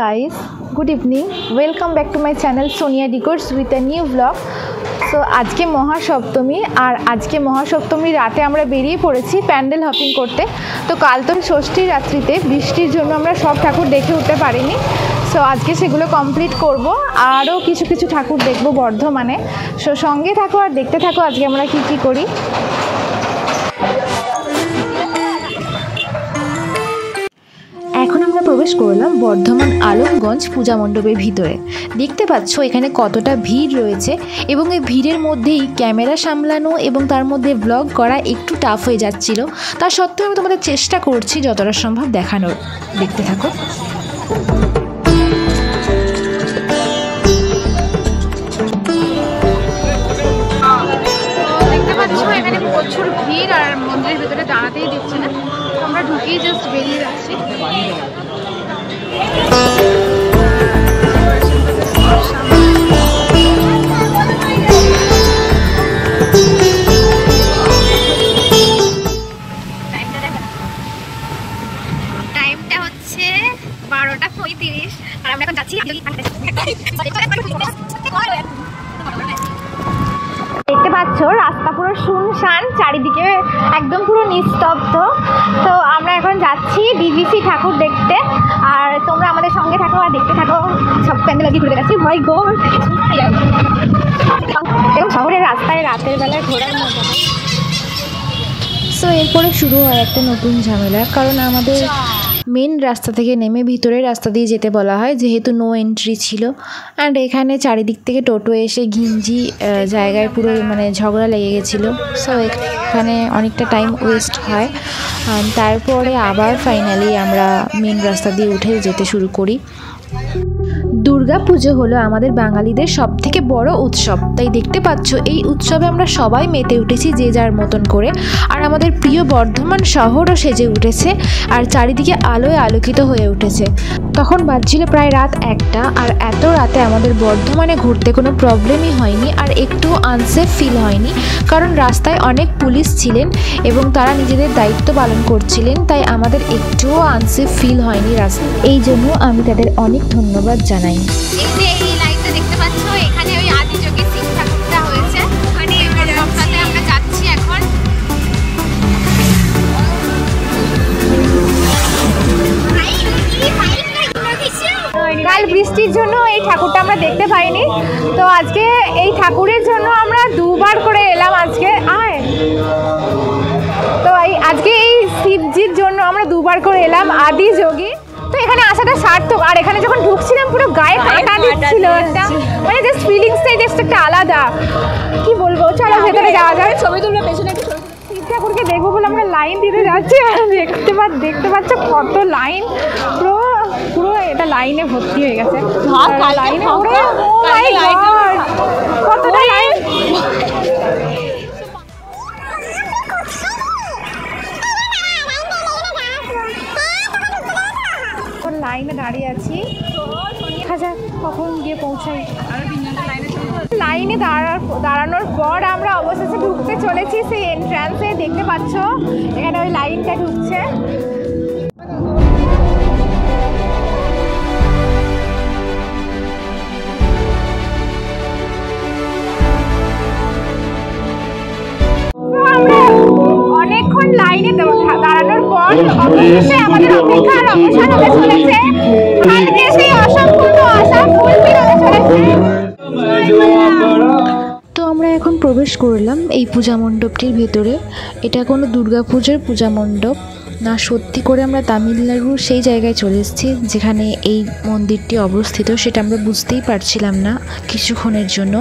guys, good evening welcome back to my channel Sonia Decors with a new vlog. So আজকে মহাসপ্তমী আর আজকে মহাসপ্তমী রাতে আমরা বেরিয়ে পড়েছি প্যান্ডেল হপিং করতে। তো কাল তো ষষ্ঠী রাত্রিতে বৃষ্টির জন্য আমরা সব ঠাকুর দেখে উঠতে পারিনি। সো আজকে সেগুলো কমপ্লিট করব। আরও কিছু কিছু ঠাকুর দেখব বর্ধমানে। সো সঙ্গে থাকো আর দেখতে থাকো আজকে আমরা কি কি করি। প্রবেশ করলাম বর্ধমান আলমগঞ্জ পূজা মণ্ডপের ভিতরে। দেখতে পাচ্ছ এখানে কতটা ভিড় রয়েছে এবং এই ভিড়ের মধ্যেই ক্যামেরা সামলানো এবং তার মধ্যে ব্লগ করা একটু টাফ হয়ে যাচ্ছিল। তা সত্ত্বেও আমি তোমাদের চেষ্টা করছি যতটা সম্ভব দেখানোর। দেখতে থাকো। প্রচুর ভিড় আর মন্দিরের ভিতরে দাঁড়াতেই দিচ্ছে না। আমরা ঢুকেই জাস্ট বেরিয়ে যাচ্ছি। বারোটা পঁয়ত্রিশ আর আমরা এখন যাচ্ছি পাচ্ছ? রাস্তা পুরো শুনশান, চারিদিকে একদম পুরো নিস্তব্ধ। তো আমরা এখন যাচ্ছি ডিভিসি ঠাকুর দেখতে। আর তোমরা আমাদের সঙ্গে থাকো আর দেখতে থাকো। সব প্যান্ডেল আগে ঘুরে গেছি ভয় গোল এবং শহরের রাস্তায় রাতের বেলায় ঘোরার মতো। সো এরপরে শুরু হয় একটা নতুন ঝামেলা। কারণ আমাদের মেন রাস্তা থেকে নেমে ভিতরের রাস্তা দিয়ে যেতে বলা হয়, যেহেতু নো এন্ট্রি ছিল। অ্যান্ড এখানে চারিদিক থেকে টোটো এসে ঘিঞ্জি জায়গায় পুরো মানে ঝগড়া লেগে গেছিল। সো এখানে অনেকটা টাইম ওয়েস্ট হয়। তারপরে আবার ফাইনালি আমরা মেন রাস্তা দিয়ে উঠে যেতে শুরু করি। দুর্গা পুজো হলো আমাদের বাঙালিদের সব থেকে বড় উৎসব। তাই দেখতে পাচ্ছ, এই উৎসবে আমরা সবাই মেতে উঠেছি যে যার মতন করে। আর আমাদের প্রিয় বর্ধমান শহরও সেজে উঠেছে, আর চারিদিকে আলোয় আলোকিত হয়ে উঠেছে। তখন বাজছিল প্রায় রাত একটা, আর এত রাতে আমাদের বর্ধমানে ঘুরতে কোনো প্রবলেমই হয়নি আর একটু আনসেফ ফিল হয়নি। কারণ রাস্তায় অনেক পুলিশ ছিলেন এবং তারা নিজেদের দায়িত্ব পালন করছিলেন, তাই আমাদের একটুও আনসেফ ফিল হয়নি রাস্তায়। এই জন্য আমি তাদের অনেক ধন্যবাদ জানাই। দেখতে পাচ্ছ, এখানে ওই শিব কাল বৃষ্টির জন্য এই ঠাকুরটা আমরা দেখতে পাইনি। তো আজকে এই ঠাকুরের জন্য আমরা দুবার করে এলাম আজকে। আয়। তো এই আজকে এই শিবজির জন্য আমরা দুবার করে এলাম আদি যোগী। তো এখানে আসাটা সার্থক। আর এখানে যখন ঢুকছিলাম পুরো গায়ে কাঁটা দিচ্ছিল একটা। মানে জাস্ট ফিলিংসটাই জাস্ট একটা আলাদা। কি বলব? চলো ভেতরে যাওয়া যায় ছবি তুলবো পেছনে শিব ঠাকুরকে দেখব বলে আমরা লাইন দিতে যাচ্ছি। দেখতে পা দেখতে পাচ্ছ কত লাইন পুরো পুরো এটা লাইনে ভর্তি হয়ে গেছে। লাইনে! কতটা লাইনে দাঁড়িয়ে আছি। দেখা যাক কখন গিয়ে পৌঁছাই। লাইনে দাঁড়ার দাঁড়ানোর পর আমরা অবশেষে ঢুকতে চলেছি সেই এন্ট্রান্সে দেখতে পাচ্ছ এখানে ওই লাইনটা ঢুকছে। পর আমাদের অপেক্ষার অবসান হতে চলেছে। আজকে সেই অসম্পূর্ণ আশা ফুলফিল হতে চলেছে। তো আমরা এখন প্রবেশ করলাম এই পূজা মণ্ডপটির ভেতরে। এটা কোনো দুর্গা পুজোর পূজা মণ্ডপ। না সত্যি করে আমরা তামিলনাড়ুর সেই জায়গায় চলে এসেছি যেখানে এই মন্দিরটি অবস্থিত সেটা আমরা বুঝতেই পারছিলাম না কিছুক্ষণের জন্য।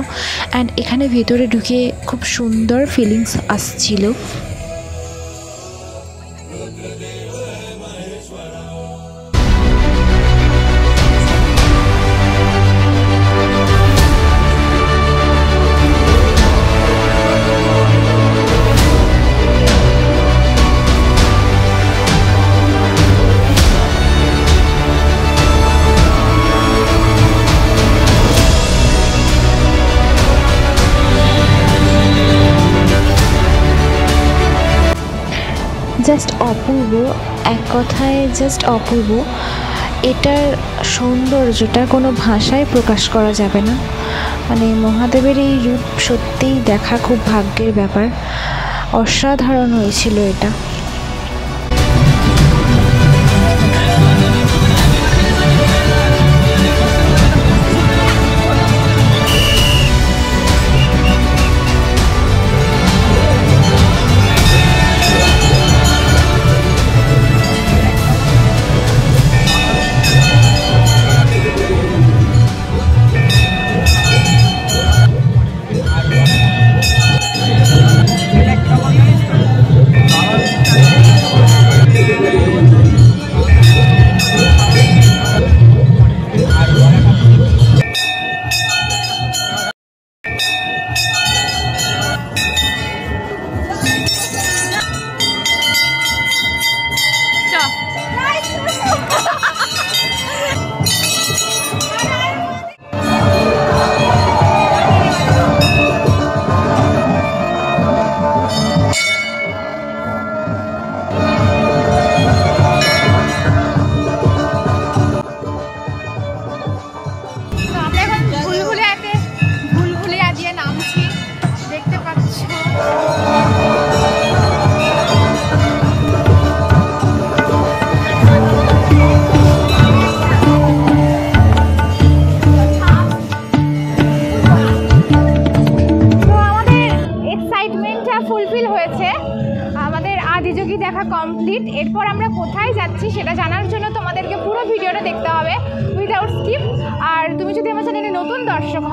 অ্যান্ড এখানে ভেতরে ঢুকে খুব সুন্দর ফিলিংস আসছিল। অপূর্ব এক কথায় জাস্ট অপূর্ব। এটার সৌন্দর্যটা কোনো ভাষায় প্রকাশ করা যাবে না। মানে মহাদেবের এই রূপ সত্যিই দেখা খুব ভাগ্যের ব্যাপার। অসাধারণ হয়েছিল এটা।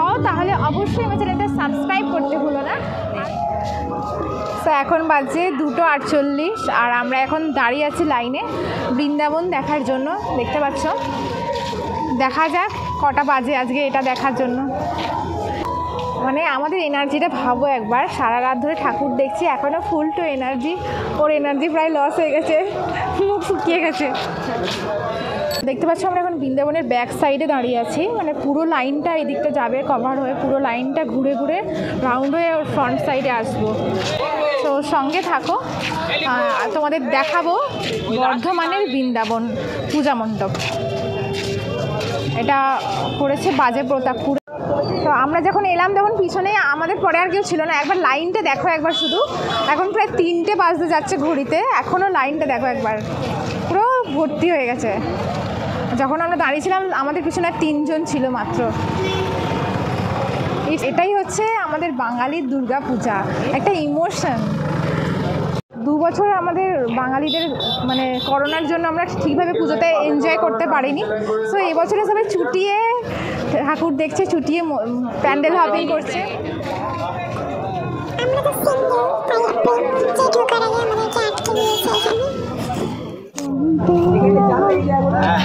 হও তাহলে অবশ্যই আমার চ্যানেলটা সাবস্ক্রাইব করতে ভুলো না। তো এখন বাজে দুটো আটচল্লিশ, আর আমরা এখন দাঁড়িয়ে আছি লাইনে বৃন্দাবন দেখার জন্য, দেখতে পাচ্ছ? দেখা যাক, কটা বাজে আজকে এটা দেখার জন্য। মানে আমাদের এনার্জিটা ভাবো একবার, সারা রাত ধরে ঠাকুর দেখছি এখনও ফুল টু এনার্জি ওর এনার্জি প্রায় লস হয়ে গেছে, মুখ শুকিয়ে গেছে। দেখতে পাচ্ছ আমরা এখন বৃন্দাবনের ব্যাক সাইডে দাঁড়িয়ে আছি। মানে পুরো লাইনটা এই দিকটা যাবে কভার হয়ে পুরো লাইনটা ঘুরে ঘুরে রাউন্ড হয়ে ওর ফ্রন্ট সাইডে আসব। তো সঙ্গে থাকো তোমাদের দেখাবো বর্ধমানের বৃন্দাবন পূজা মণ্ডপ। এটা করেছে বাজে প্রতাপপুর। তো আমরা যখন এলাম তখন পিছনে আমাদের পরে আর কেউ ছিল না। একবার লাইনটা দেখো একবার শুধু। এখন প্রায় তিনটে বাজতে যাচ্ছে ঘড়িতে। এখনও লাইনটা দেখো একবার। পুরো ভর্তি হয়ে গেছে। যখন আমরা দাঁড়িয়েছিলাম, আমাদের পিছনে তিনজন ছিল মাত্র। এটাই হচ্ছে আমাদের বাঙালির দুর্গা পূজা একটা ইমোশন। দু বছর আমাদের বাঙালিদের মানে করোনার জন্য আমরা ঠিকভাবে পুজোতে এনজয় করতে পারিনি। সো এই বছরে সবাই ছুটিয়ে ঠাকুর দেখছে ছুটিয়ে প্যান্ডেল হপিং করছে। আমরা তো à,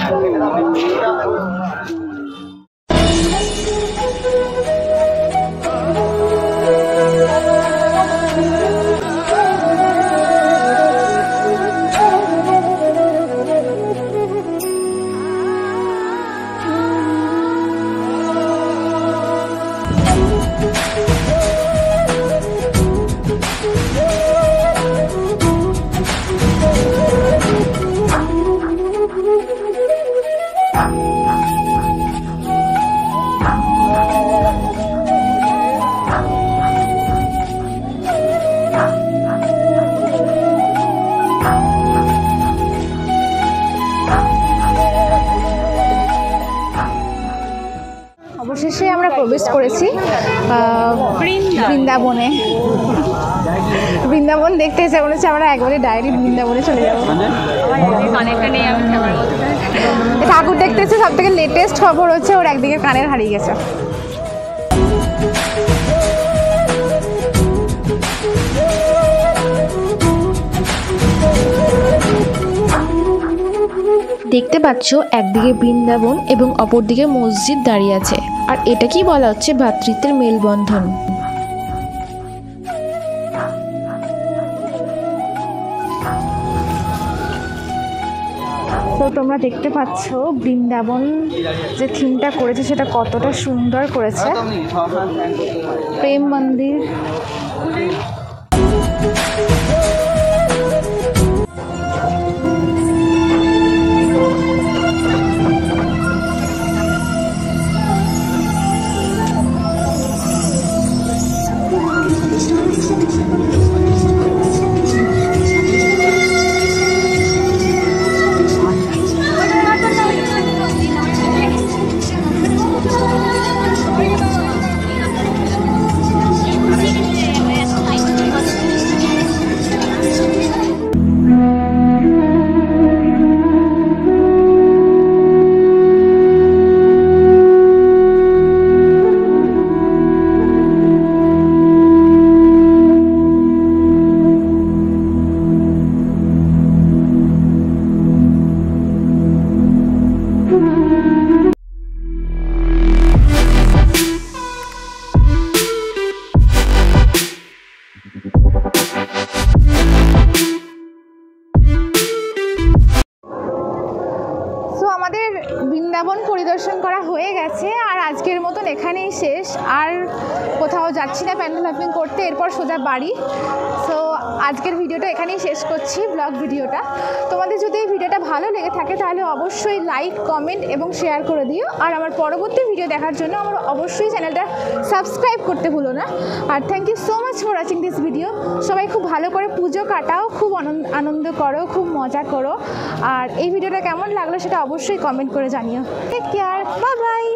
অবশেষে আমরা প্রবেশ করেছি বৃন্দাবনে। বৃন্দাবন। দেখতে এসে মনে হচ্ছে আমরা একবারে ডাইরেক্ট বৃন্দাবনে চলে যাব। ঠাকুর দেখতে এসে সব থেকে লেটেস্ট খবর হচ্ছে ওর একদিকে কানের হারিয়ে গেছে। দেখতে পাচ্ছ একদিকে বৃন্দাবন এবং অপরদিকে মসজিদ দাঁড়িয়ে আছে। আর এটাকেই বলা হচ্ছে ভ্রাতৃত্বের মেলবন্ধন? তো তোমরা দেখতে পাচ্ছ বৃন্দাবন যে থিমটা করেছে সেটা কতটা সুন্দর করেছে। প্রেম মন্দির। বৃন্দাবন পরিদর্শন করা হয়ে গেছে আর আজকের মতন এখানেই শেষ। আর কোথাও যাচ্ছি না, প্যান্ডেল হপিং করতে, এরপর সোজা বাড়ি। সো আজকের ভিডিওটা এখানেই শেষ করছি ব্লগ ভিডিওটা। তোমাদের যদি এই ভিডিওটা ভালো লেগে থাকে, তাহলে অবশ্যই লাইক কমেন্ট এবং শেয়ার করে দিও। আর আমার পরবর্তী ভিডিও দেখার জন্য আমার অবশ্যই চ্যানেলটা সাবস্ক্রাইব করতে ভুলো না। আর thank you so much for watching this video সবাই খুব ভালো করে পুজো কাটাও, খুব আনন্দ করো, খুব মজা করো। আর এই ভিডিওটা কেমন লাগল সেটা অবশ্যই কমেন্ট করে জানিও। Take care bye bye